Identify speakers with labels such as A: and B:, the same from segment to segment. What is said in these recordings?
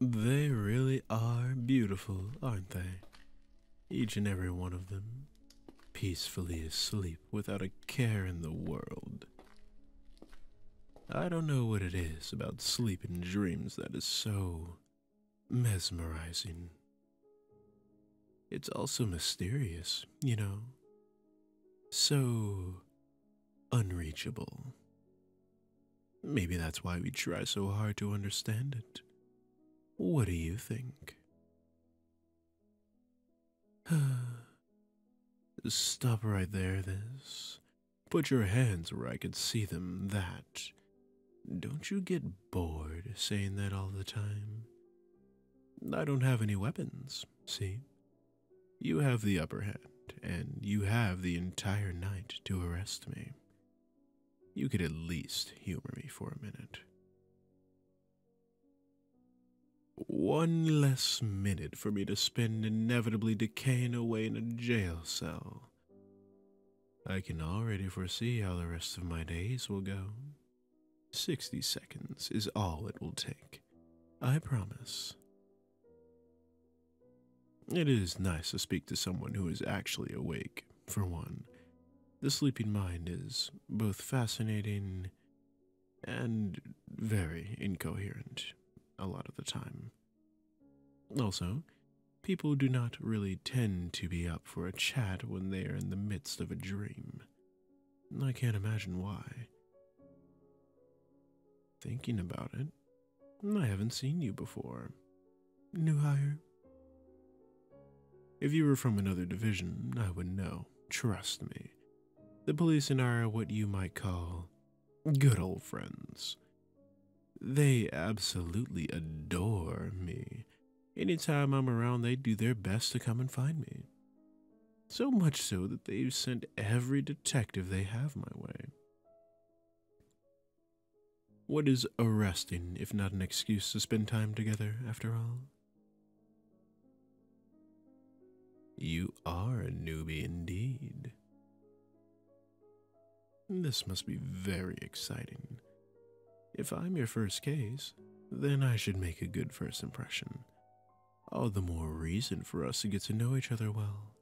A: They really are beautiful, aren't they? Each and every one of them, peacefully asleep without a care in the world. I don't know what it is about sleep and dreams that is so mesmerizing. It's also mysterious, you know, so unreachable. Maybe that's why we try so hard to understand it. What do you think? Stop right there, this. Put your hands where I could see them, that. Don't you get bored saying that all the time? I don't have any weapons, see? You have the upper hand, and you have the entire night to arrest me. You could at least humor me for a minute. One less minute for me to spend inevitably decaying away in a jail cell. I can already foresee how the rest of my days will go. Sixty seconds is all it will take. I promise. It is nice to speak to someone who is actually awake, for one. The sleeping mind is both fascinating and very incoherent a lot of the time. Also, people do not really tend to be up for a chat when they are in the midst of a dream. I can't imagine why. Thinking about it, I haven't seen you before. New hire? If you were from another division, I would know. Trust me. The police and I are what you might call good old friends. They absolutely adore me. Anytime I'm around, they do their best to come and find me. So much so that they've sent every detective they have my way. What is arresting if not an excuse to spend time together, after all? You are a newbie indeed. This must be very exciting. If I'm your first case, then I should make a good first impression. All the more reason for us to get to know each other well.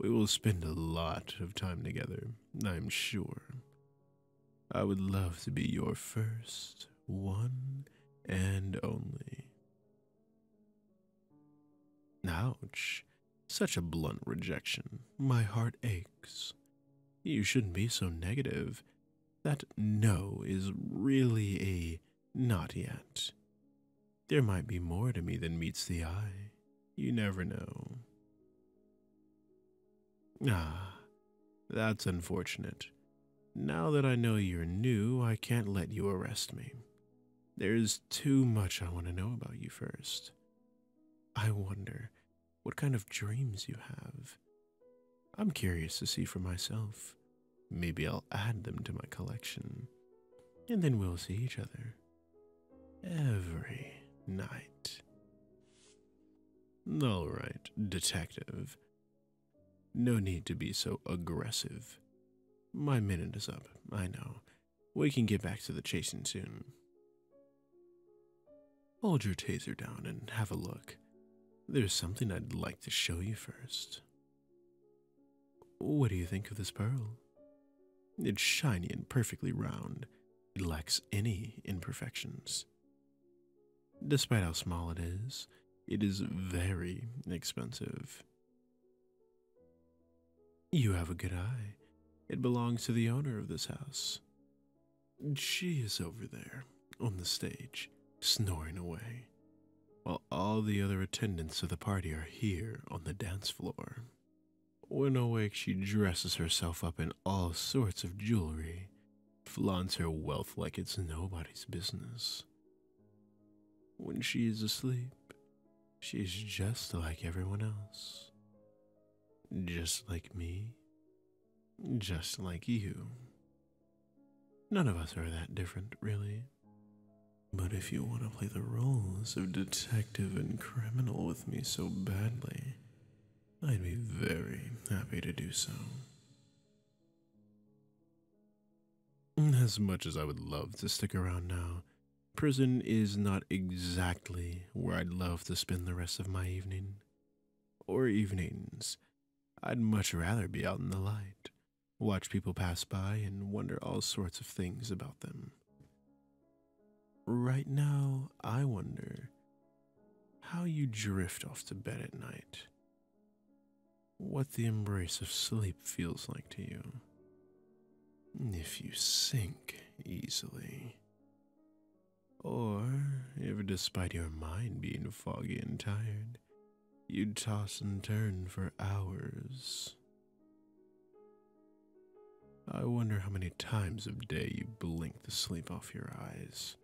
A: We will spend a lot of time together, I'm sure. I would love to be your first, one, and only. Ouch. Such a blunt rejection. My heart aches. You shouldn't be so negative. That no is really a not yet. There might be more to me than meets the eye. You never know. Ah, that's unfortunate. Now that I know you're new, I can't let you arrest me. There's too much I want to know about you first. I wonder what kind of dreams you have. I'm curious to see for myself. Maybe I'll add them to my collection. And then we'll see each other. Every night. All right, detective. No need to be so aggressive. My minute is up, I know. We can get back to the chasing soon. Hold your taser down and have a look. There's something I'd like to show you first. What do you think of this pearl? It's shiny and perfectly round. It lacks any imperfections. Despite how small it is, it is very expensive. You have a good eye. It belongs to the owner of this house. She is over there on the stage, snoring away, while all the other attendants of the party are here on the dance floor. When awake, she dresses herself up in all sorts of jewelry, flaunts her wealth like it's nobody's business. When she is asleep, she is just like everyone else. Just like me, just like you. None of us are that different, really. But if you want to play the roles of detective and criminal with me so badly, I'd be very happy to do so. As much as I would love to stick around now, prison is not exactly where I'd love to spend the rest of my evening. Or evenings. I'd much rather be out in the light, watch people pass by, and wonder all sorts of things about them. Right now, I wonder how you drift off to bed at night. What the embrace of sleep feels like to you. If you sink easily. Or if, despite your mind being foggy and tired, you toss and turn for hours. I wonder how many times of day you blink the sleep off your eyes.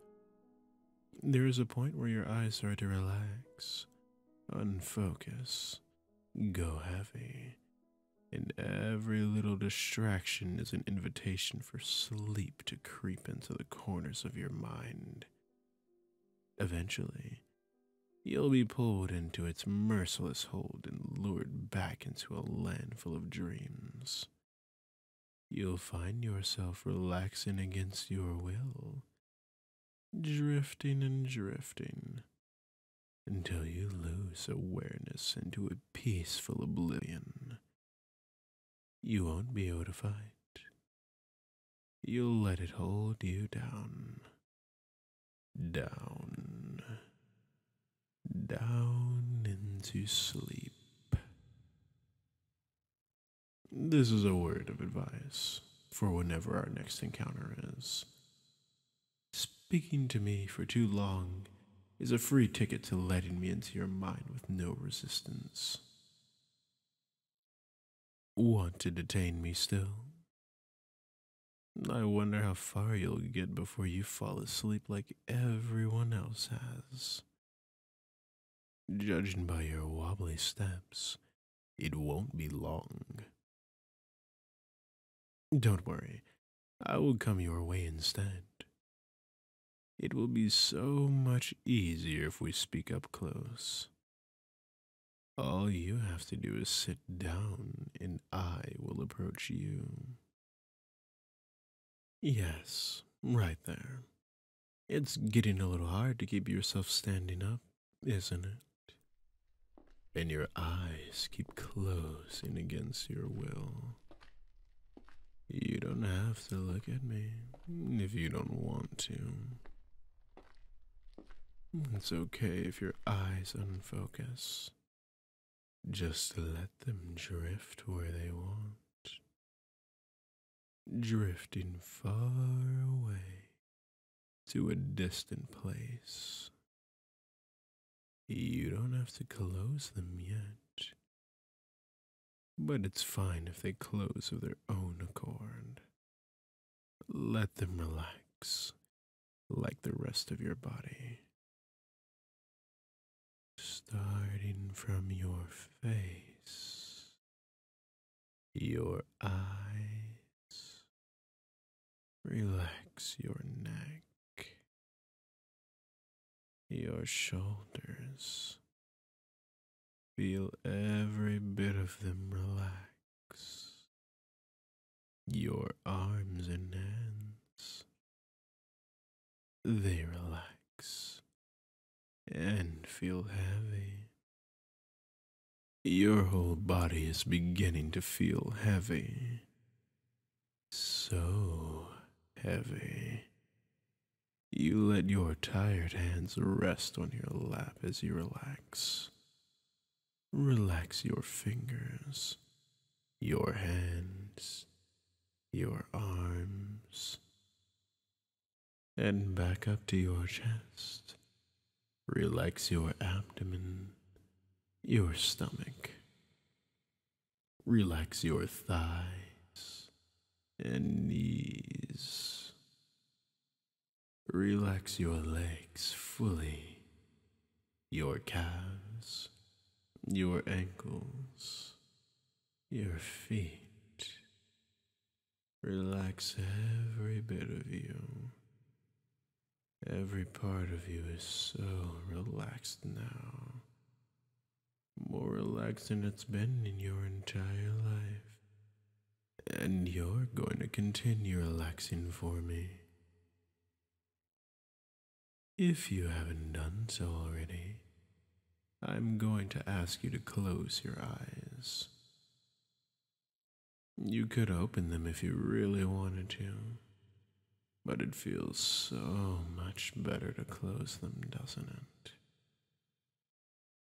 A: There is a point where your eyes start to relax, unfocus, go heavy, and every little distraction is an invitation for sleep to creep into the corners of your mind. Eventually, you'll be pulled into its merciless hold and lured back into a land full of dreams. You'll find yourself relaxing against your will drifting and drifting until you lose awareness into a peaceful oblivion. You won't be able to fight. You'll let it hold you down, down, down into sleep. This is a word of advice for whenever our next encounter is. Speaking to me for too long is a free ticket to letting me into your mind with no resistance. Want to detain me still? I wonder how far you'll get before you fall asleep like everyone else has. Judging by your wobbly steps, it won't be long. Don't worry, I will come your way instead. It will be so much easier if we speak up close. All you have to do is sit down, and I will approach you. Yes, right there. It's getting a little hard to keep yourself standing up, isn't it? And your eyes keep closing against your will. You don't have to look at me if you don't want to. It's okay if your eyes unfocus. Just let them drift where they want. Drifting far away to a distant place. You don't have to close them yet. But it's fine if they close of their own accord. Let them relax like the rest of your body starting from your face, your eyes, relax your neck, your shoulders. Feel every bit of them relax. Your arms and hands, they relax and feel heavy. Your whole body is beginning to feel heavy. So heavy. You let your tired hands rest on your lap as you relax. Relax your fingers, your hands, your arms, and back up to your chest. Relax your abdomen, your stomach. Relax your thighs and knees. Relax your legs fully, your calves, your ankles, your feet. Relax every bit of you. Every part of you is so relaxed now. More relaxed than it's been in your entire life. And you're going to continue relaxing for me. If you haven't done so already, I'm going to ask you to close your eyes. You could open them if you really wanted to, but it feels so much better to close them, doesn't it?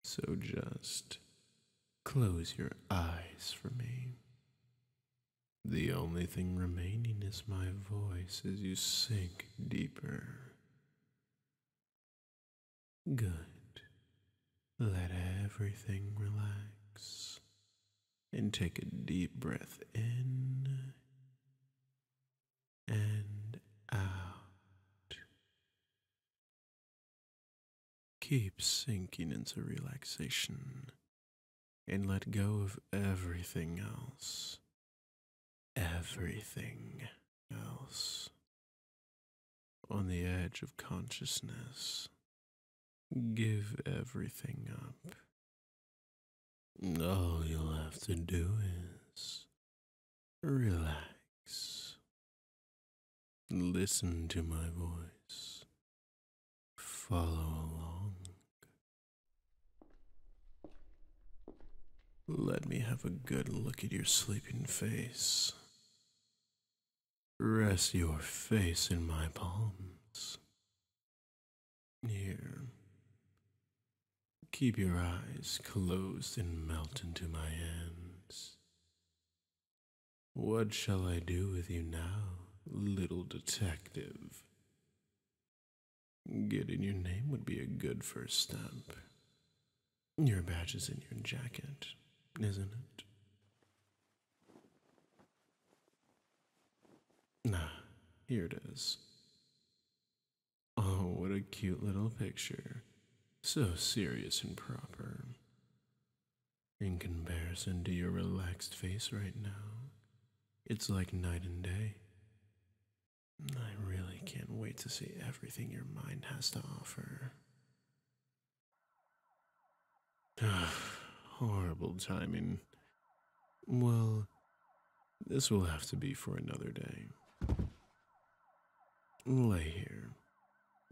A: So just close your eyes for me. The only thing remaining is my voice as you sink deeper. Good. Let everything relax. And take a deep breath in and out. Keep sinking into relaxation and let go of everything else. Everything else. On the edge of consciousness, give everything up. All you'll have to do is relax. Listen to my voice. Follow Let me have a good look at your sleeping face. Rest your face in my palms. Here. Keep your eyes closed and melt into my hands. What shall I do with you now, little detective? Getting your name would be a good first step. Your badge is in your jacket, isn't it? Ah, here it is. Oh, what a cute little picture. So serious and proper. In comparison to your relaxed face right now, it's like night and day. I really can't wait to see everything your mind has to offer. Horrible timing. Well, this will have to be for another day. Lay here.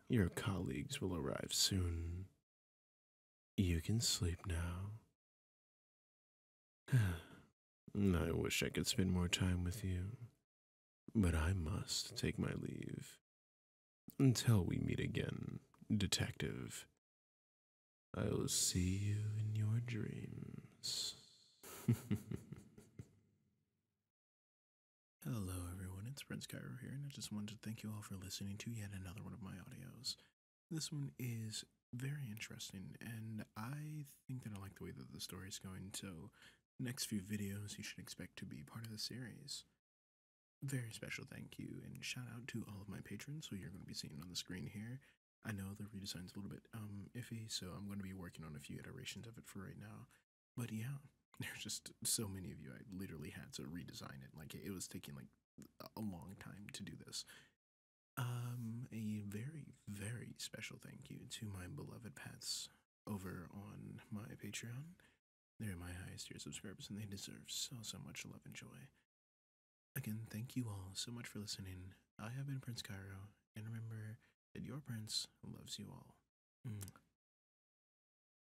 A: Your colleagues will arrive soon. You can sleep now. I wish I could spend more time with you, but I must take my leave. Until we meet again, Detective. I'll see you in your dreams.
B: Hello, everyone. It's Prince Kairo here, and I just wanted to thank you all for listening to yet another one of my audios. This one is very interesting, and I think that I like the way that the story is going. So, next few videos you should expect to be part of the series. Very special thank you and shout out to all of my patrons who you're going to be seeing on the screen here. I know the redesign's a little bit um iffy, so I'm going to be working on a few iterations of it for right now. But yeah, there's just so many of you. I literally had to redesign it. Like it was taking like a long time to do this. Um, a very, very special thank you to my beloved pets over on my Patreon. They're my highest tier subscribers and they deserve so, so much love and joy. Again, thank you all so much for listening. I have been Prince Kairo, and remember that your prince loves you all. Mwah.